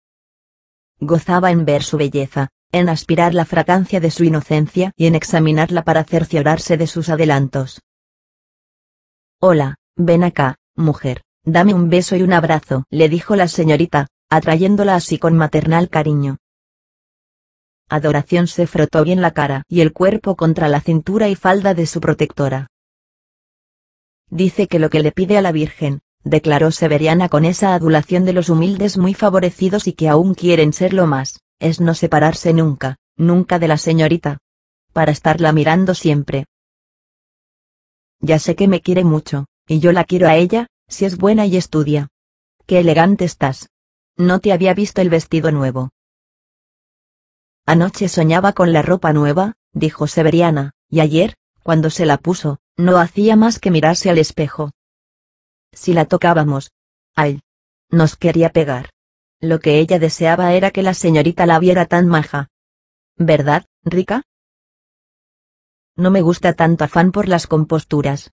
A: Gozaba en ver su belleza, en aspirar la fragancia de su inocencia y en examinarla para cerciorarse de sus adelantos. Hola, ven acá, mujer, dame un beso y un abrazo, le dijo la señorita, atrayéndola así con maternal cariño. Adoración se frotó bien la cara y el cuerpo contra la cintura y falda de su protectora. Dice que lo que le pide a la Virgen, declaró Severiana con esa adulación de los humildes muy favorecidos y que aún quieren serlo más, es no separarse nunca, nunca de la señorita. Para estarla mirando siempre. Ya sé que me quiere mucho, y yo la quiero a ella, si es buena y estudia. Qué elegante estás. No te había visto el vestido nuevo. Anoche soñaba con la ropa nueva, dijo Severiana, y ayer, cuando se la puso, no hacía más que mirarse al espejo. Si la tocábamos. Ay. Nos quería pegar. Lo que ella deseaba era que la señorita la viera tan maja. ¿Verdad, rica? No me gusta tanto afán por las composturas.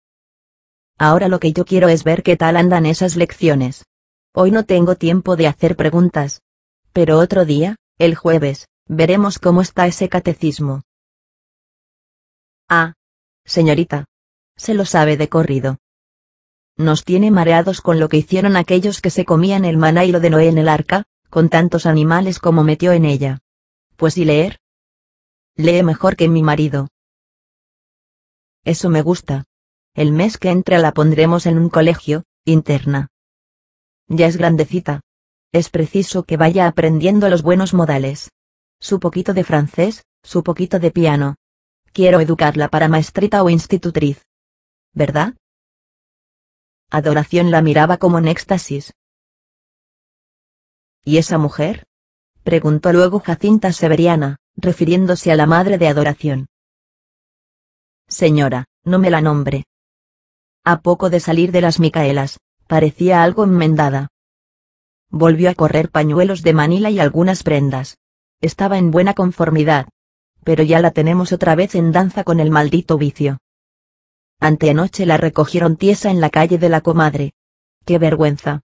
A: Ahora lo que yo quiero es ver qué tal andan esas lecciones. Hoy no tengo tiempo de hacer preguntas. Pero otro día, el jueves, veremos cómo está ese catecismo. Ah. Señorita. Se lo sabe de corrido. Nos tiene mareados con lo que hicieron aquellos que se comían el maná y lo de Noé en el arca, con tantos animales como metió en ella. Pues y leer. Lee mejor que mi marido. Eso me gusta. El mes que entra la pondremos en un colegio, interna. Ya es grandecita. Es preciso que vaya aprendiendo los buenos modales. Su poquito de francés, su poquito de piano. Quiero educarla para maestrita o institutriz. ¿Verdad? Adoración la miraba como en éxtasis. ¿Y esa mujer? preguntó luego Jacinta Severiana, refiriéndose a la madre de Adoración. Señora, no me la nombre. A poco de salir de las Micaelas, parecía algo enmendada. Volvió a correr pañuelos de Manila y algunas prendas. Estaba en buena conformidad, pero ya la tenemos otra vez en danza con el maldito vicio. Anteanoche la recogieron tiesa en la calle de la comadre. ¡Qué vergüenza!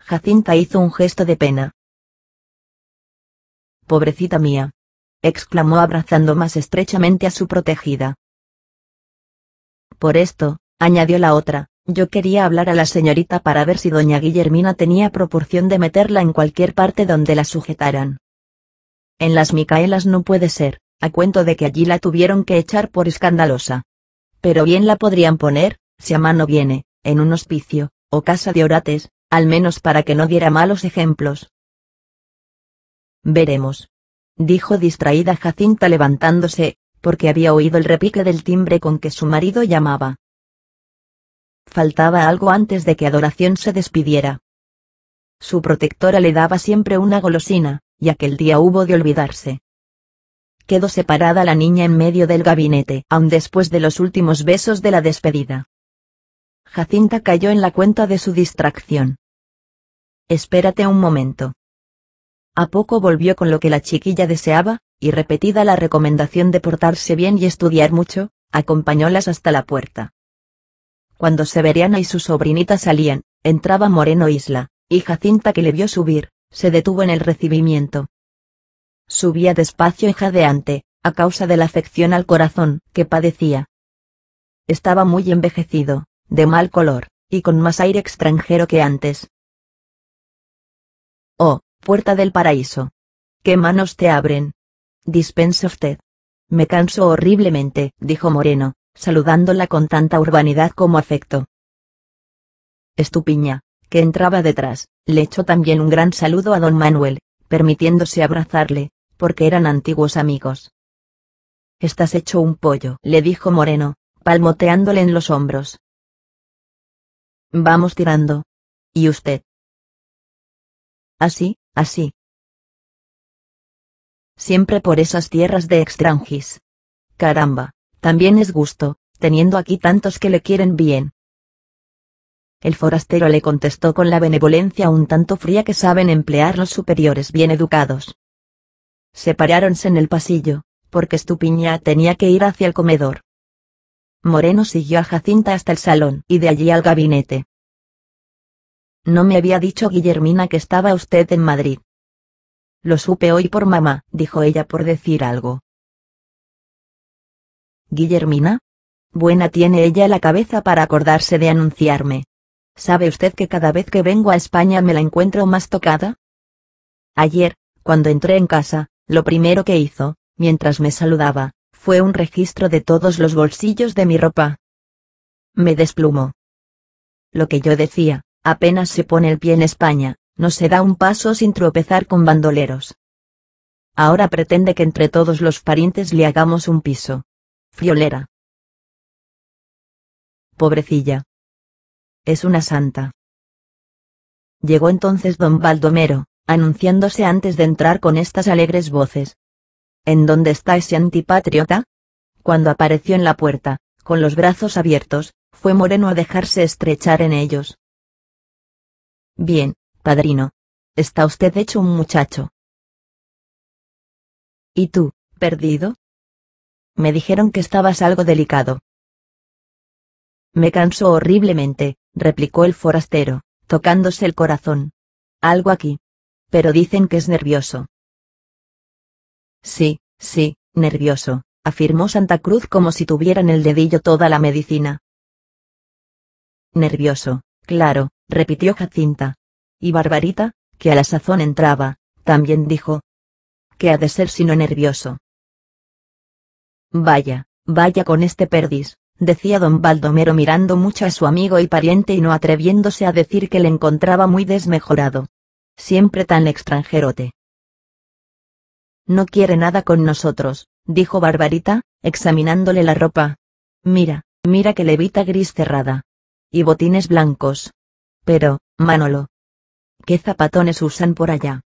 A: Jacinta hizo un gesto de pena. Pobrecita mía. exclamó abrazando más estrechamente a su protegida. Por esto, añadió la otra, yo quería hablar a la señorita para ver si doña Guillermina tenía proporción de meterla en cualquier parte donde la sujetaran. En las Micaelas no puede ser, a cuento de que allí la tuvieron que echar por escandalosa. Pero bien la podrían poner, si a mano viene, en un hospicio, o casa de orates, al menos para que no diera malos ejemplos. Veremos. Dijo distraída Jacinta levantándose, porque había oído el repique del timbre con que su marido llamaba. Faltaba algo antes de que Adoración se despidiera. Su protectora le daba siempre una golosina, y aquel día hubo de olvidarse. Quedó separada la niña en medio del gabinete, aun después de los últimos besos de la despedida. Jacinta cayó en la cuenta de su distracción. Espérate un momento. A poco volvió con lo que la chiquilla deseaba, y repetida la recomendación de portarse bien y estudiar mucho, acompañólas hasta la puerta. Cuando Severiana y su sobrinita salían, entraba Moreno Isla, y Jacinta que le vio subir, se detuvo en el recibimiento. Subía despacio y jadeante, a causa de la afección al corazón que padecía. Estaba muy envejecido, de mal color, y con más aire extranjero que antes. Oh, puerta del paraíso. ¿Qué manos te abren? Dispense usted. Me canso horriblemente, dijo Moreno, saludándola con tanta urbanidad como afecto. Estupiña, que entraba detrás, le echó también un gran saludo a don Manuel, permitiéndose abrazarle, porque eran antiguos amigos. Estás hecho un pollo, le dijo Moreno, palmoteándole en los hombros. Vamos tirando. ¿Y usted? Así, así. Siempre por esas tierras de extranjis. Caramba, también es gusto, teniendo aquí tantos que le quieren bien. El forastero le contestó con la benevolencia un tanto fría que saben emplear los superiores bien educados. Separáronse en el pasillo, porque Estupiña tenía que ir hacia el comedor. Moreno siguió a Jacinta hasta el salón y de allí al gabinete. No me había dicho Guillermina que estaba usted en Madrid. Lo supe hoy por mamá, dijo ella por decir algo. ¿Guillermina? Buena tiene ella la cabeza para acordarse de anunciarme. ¿Sabe usted que cada vez que vengo a España me la encuentro más tocada? Ayer, cuando entré en casa, lo primero que hizo, mientras me saludaba, fue un registro de todos los bolsillos de mi ropa. Me desplumó. lo que yo decía, apenas se pone el pie en España, no se da un paso sin tropezar con bandoleros. Ahora pretende que entre todos los parientes le hagamos un piso. Friolera. Pobrecilla. Es una santa. Llegó entonces don Baldomero, anunciándose antes de entrar con estas alegres voces. ¿En dónde está ese antipatriota? Cuando apareció en la puerta, con los brazos abiertos, fue Moreno a dejarse estrechar en ellos. Bien, padrino. Está usted hecho un muchacho. ¿Y tú, perdido? Me dijeron que estabas algo delicado. Me canso horriblemente, replicó el forastero, tocándose el corazón. Algo aquí. Pero dicen que es nervioso. Sí, sí, nervioso, afirmó Santa Cruz como si tuviera en el dedillo toda la medicina. Nervioso, claro, repitió Jacinta. Y Barbarita, que a la sazón entraba, también dijo. ¿Qué ha de ser sino nervioso? Vaya, vaya con este perdis, decía don Baldomero mirando mucho a su amigo y pariente y no atreviéndose a decir que le encontraba muy desmejorado. Siempre tan extranjerote. No quiere nada con nosotros, dijo Barbarita, examinándole la ropa. Mira, mira que levita gris cerrada. Y botines blancos. Pero, Manolo. ¿Qué zapatones usan por allá?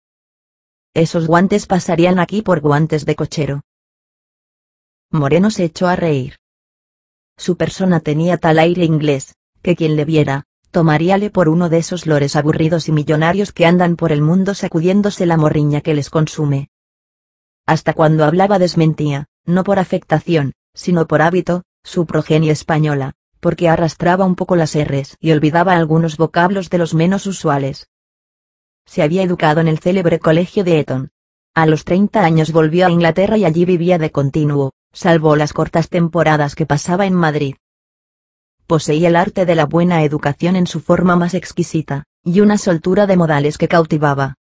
A: Esos guantes pasarían aquí por guantes de cochero. Moreno se echó a reír. Su persona tenía tal aire inglés, que quien le viera, tomaríale por uno de esos lores aburridos y millonarios que andan por el mundo sacudiéndose la morriña que les consume. Hasta cuando hablaba desmentía, no por afectación, sino por hábito, su progenie española, porque arrastraba un poco las R's y olvidaba algunos vocablos de los menos usuales. Se había educado en el célebre colegio de Eton. A los 30 años volvió a Inglaterra y allí vivía de continuo, salvo las cortas temporadas que pasaba en Madrid. Poseía el arte de la buena educación en su forma más exquisita, y una soltura de modales que cautivaba.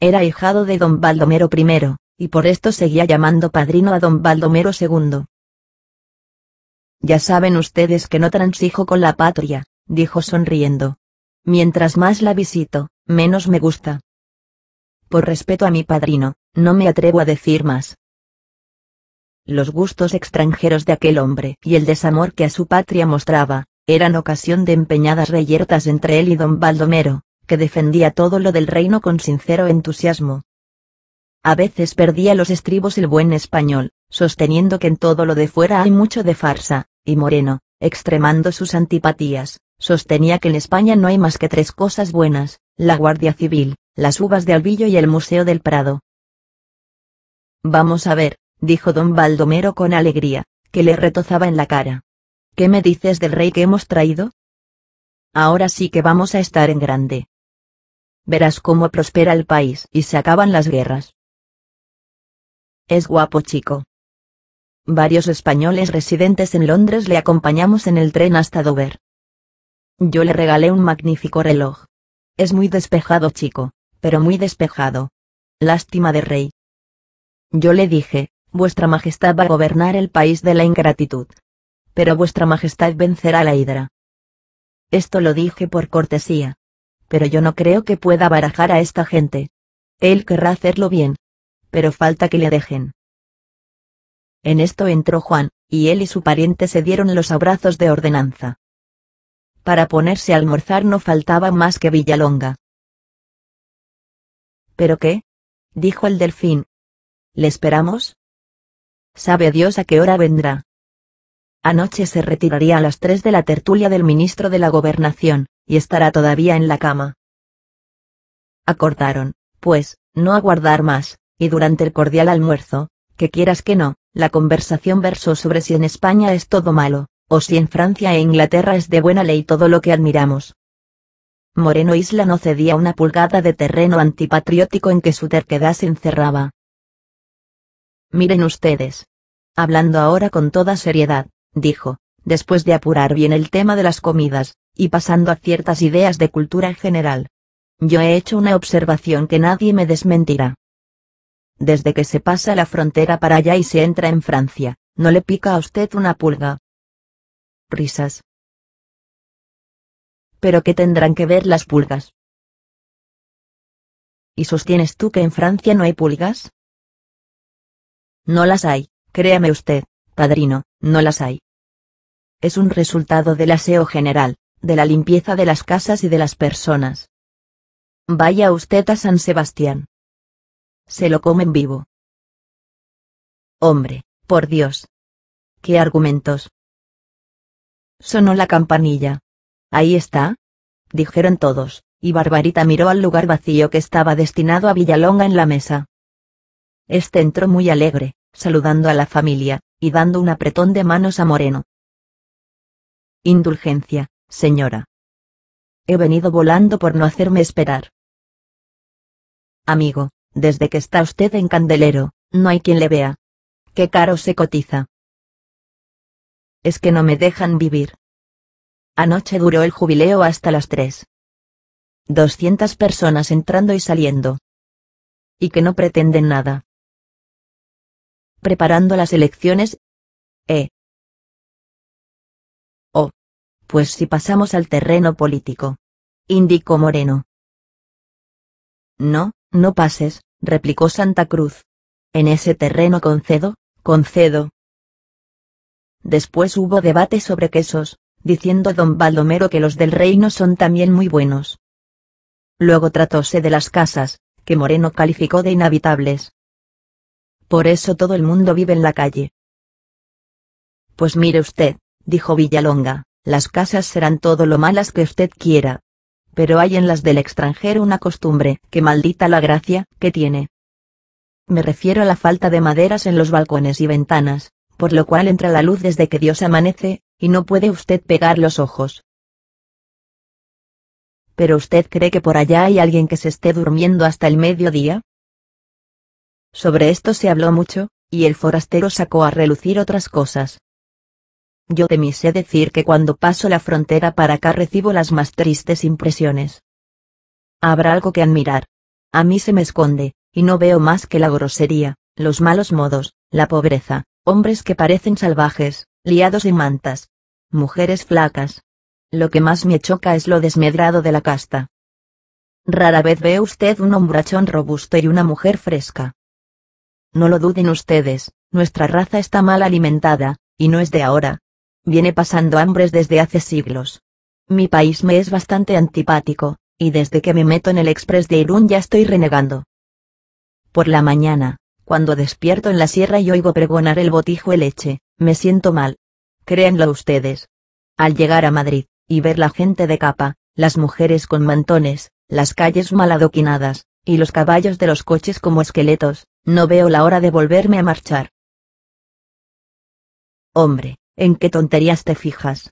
A: Era hijado de don Baldomero I, y por esto seguía llamando padrino a don Baldomero II. Ya saben ustedes que no transijo con la patria, dijo sonriendo. Mientras más la visito, menos me gusta. Por respeto a mi padrino, no me atrevo a decir más. Los gustos extranjeros de aquel hombre y el desamor que a su patria mostraba, eran ocasión de empeñadas reyertas entre él y don Baldomero, que defendía todo lo del reino con sincero entusiasmo. A veces perdía los estribos el buen español, sosteniendo que en todo lo de fuera hay mucho de farsa, y Moreno, extremando sus antipatías, sostenía que en España no hay más que tres cosas buenas, la Guardia Civil, las uvas de Albillo y el Museo del Prado. Vamos a ver, dijo don Baldomero con alegría, que le retozaba en la cara. ¿Qué me dices del rey que hemos traído? Ahora sí que vamos a estar en grande. Verás cómo prospera el país y se acaban las guerras. Es guapo chico. Varios españoles residentes en Londres le acompañamos en el tren hasta Dover. Yo le regalé un magnífico reloj. Es muy despejado chico, pero muy despejado. Lástima de rey. Yo le dije, Vuestra Majestad va a gobernar el país de la ingratitud. Pero Vuestra Majestad vencerá la hidra. Esto lo dije por cortesía. Pero yo no creo que pueda barajar a esta gente. Él querrá hacerlo bien. Pero falta que le dejen. En esto entró Juan, y él y su pariente se dieron los abrazos de ordenanza. Para ponerse a almorzar no faltaba más que Villalonga. ¿Pero qué? dijo el delfín. ¿Le esperamos? Sabe Dios a qué hora vendrá. Anoche se retiraría a las tres de la tertulia del ministro de la Gobernación, y estará todavía en la cama. Acordaron, pues, no aguardar más, y durante el cordial almuerzo, que quieras que no, la conversación versó sobre si en España es todo malo, o si en Francia e Inglaterra es de buena ley todo lo que admiramos. Moreno Isla no cedía una pulgada de terreno antipatriótico en que su terquedad se encerraba. Miren ustedes. Hablando ahora con toda seriedad, dijo, después de apurar bien el tema de las comidas, y pasando a ciertas ideas de cultura en general. Yo he hecho una observación que nadie me desmentirá. Desde que se pasa la frontera para allá y se entra en Francia, ¿no le pica a usted una pulga? Risas. Pero ¿qué tendrán que ver las pulgas? ¿Y sostienes tú que en Francia no hay pulgas? No las hay, créame usted, padrino, no las hay. Es un resultado del aseo general, de la limpieza de las casas y de las personas. Vaya usted a San Sebastián. Se lo comen vivo. Hombre, por Dios. ¿Qué argumentos? Sonó la campanilla. Ahí está. Dijeron todos, y Barbarita miró al lugar vacío que estaba destinado a Villalonga en la mesa. Este entró muy alegre, saludando a la familia, y dando un apretón de manos a Moreno. Indulgencia, señora. He venido volando por no hacerme esperar. Amigo, desde que está usted en Candelero, no hay quien le vea. Qué caro se cotiza. Es que no me dejan vivir. Anoche duró el jubileo hasta las tres. 200 personas entrando y saliendo. Y que no pretenden nada. Preparando las elecciones. Eh. Oh. Pues si pasamos al terreno político. Indicó Moreno. No, no pases, replicó Santa Cruz. En ese terreno concedo, concedo. Después hubo debate sobre quesos, diciendo don Baldomero que los del reino son también muy buenos. Luego tratóse de las casas, que Moreno calificó de inhabitables. Por eso todo el mundo vive en la calle. Pues mire usted, dijo Villalonga, las casas serán todo lo malas que usted quiera. Pero hay en las del extranjero una costumbre, que maldita la gracia, que tiene. Me refiero a la falta de maderas en los balcones y ventanas, por lo cual entra la luz desde que Dios amanece, y no puede usted pegar los ojos. ¿Pero usted cree que por allá hay alguien que se esté durmiendo hasta el mediodía? Sobre esto se habló mucho, y el forastero sacó a relucir otras cosas. Yo de mí sé decir que cuando paso la frontera para acá recibo las más tristes impresiones. Habrá algo que admirar. A mí se me esconde, y no veo más que la grosería, los malos modos, la pobreza, hombres que parecen salvajes, liados en mantas. Mujeres flacas, lo que más me choca es lo desmedrado de la casta. Rara vez ve usted un hombrachón robusto y una mujer fresca. No lo duden ustedes, nuestra raza está mal alimentada, y no es de ahora. Viene pasando hambres desde hace siglos. Mi país me es bastante antipático, y desde que me meto en el express de Irún ya estoy renegando. Por la mañana, cuando despierto en la sierra y oigo pregonar el botijo de leche, me siento mal. Créanlo ustedes. Al llegar a Madrid, y ver la gente de capa, las mujeres con mantones, las calles mal adoquinadas, y los caballos de los coches como esqueletos, no veo la hora de volverme a marchar. Hombre, ¿en qué tonterías te fijas?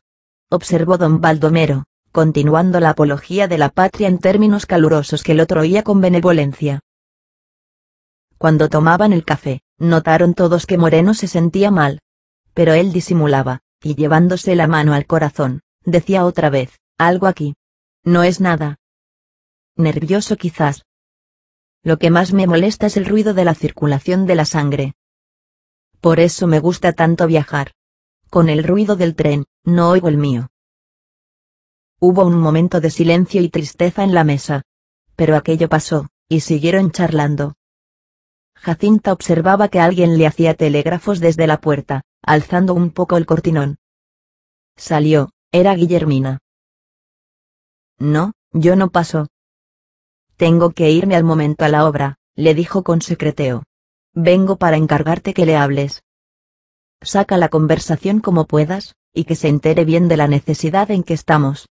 A: observó don Baldomero, continuando la apología de la patria en términos calurosos que el otro oía con benevolencia. Cuando tomaban el café, notaron todos que Moreno se sentía mal. Pero él disimulaba, y llevándose la mano al corazón, decía otra vez, algo aquí. No es nada. Nervioso quizás. Lo que más me molesta es el ruido de la circulación de la sangre. Por eso me gusta tanto viajar. Con el ruido del tren, no oigo el mío. Hubo un momento de silencio y tristeza en la mesa. Pero aquello pasó, y siguieron charlando. Jacinta observaba que alguien le hacía telégrafos desde la puerta, alzando un poco el cortinón. Salió, era Guillermina. No, yo no paso. Tengo que irme al momento a la obra, le dijo con secreteo. Vengo para encargarte que le hables. Saca la conversación como puedas, y que se entere bien de la necesidad en que estamos.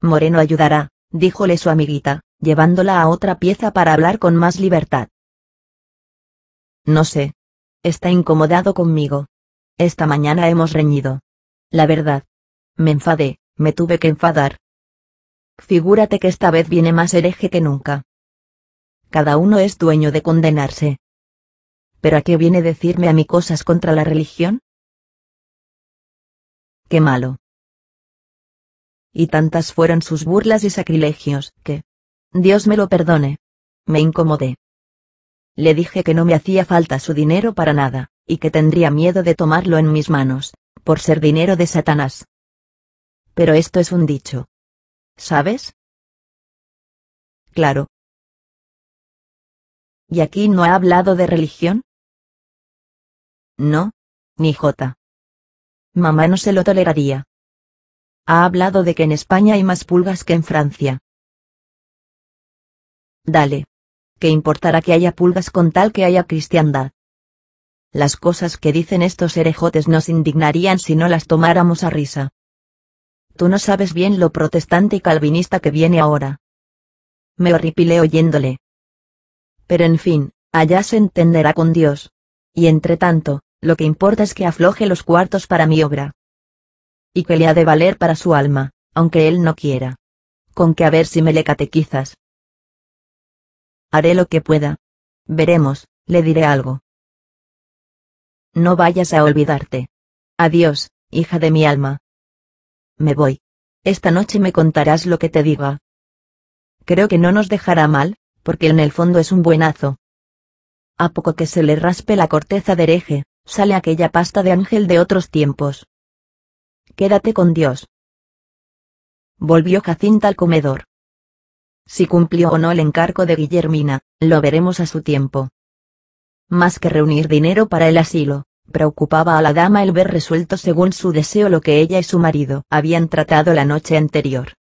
A: Moreno ayudará, díjole su amiguita, llevándola a otra pieza para hablar con más libertad. No sé. Está incomodado conmigo. Esta mañana hemos reñido. La verdad. Me enfadé, me tuve que enfadar. Figúrate que esta vez viene más hereje que nunca. Cada uno es dueño de condenarse. ¿Pero a qué viene decirme a mí cosas contra la religión? Qué malo. Y tantas fueron sus burlas y sacrilegios, que... Dios me lo perdone. Me incomodé. Le dije que no me hacía falta su dinero para nada, y que tendría miedo de tomarlo en mis manos, por ser dinero de Satanás. pero esto es un dicho. ¿Sabes? Claro. ¿Y aquí no ha hablado de religión? No, ni Jota. Mamá no se lo toleraría. Ha hablado de que en España hay más pulgas que en Francia. Dale. ¿Qué importará que haya pulgas con tal que haya cristiandad? Las cosas que dicen estos herejotes nos indignarían si no las tomáramos a risa. Tú no sabes bien lo protestante y calvinista que viene ahora. Me horripilé oyéndole. Pero en fin, allá se entenderá con Dios. Y entre tanto, lo que importa es que afloje los cuartos para mi obra. Y que le ha de valer para su alma, aunque él no quiera. Con que a ver si me le catequizas. Haré lo que pueda. Veremos, le diré algo. No vayas a olvidarte. Adiós, hija de mi alma. Me voy. Esta noche me contarás lo que te diga. Creo que no nos dejará mal, porque en el fondo es un buenazo. A poco que se le raspe la corteza de hereje, sale aquella pasta de ángel de otros tiempos. Quédate con Dios. Volvió Jacinta al comedor. Si cumplió o no el encargo de Guillermina, lo veremos a su tiempo. Más que reunir dinero para el asilo, preocupaba a la dama el ver resuelto según su deseo lo que ella y su marido habían tratado la noche anterior.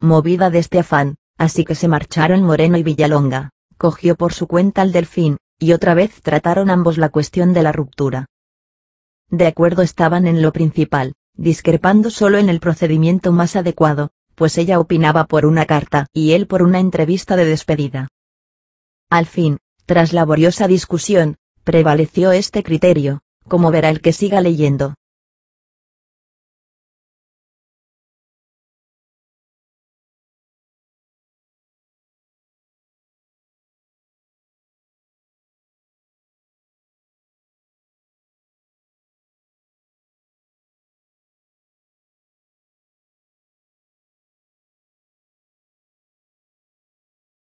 A: Movida de este afán, así que se marcharon Moreno y Villalonga, cogió por su cuenta al delfín, y otra vez trataron ambos la cuestión de la ruptura. De acuerdo estaban en lo principal, discrepando solo en el procedimiento más adecuado, pues ella opinaba por una carta y él por una entrevista de despedida. Al fin, tras laboriosa discusión, prevaleció este criterio, como verá el que siga leyendo.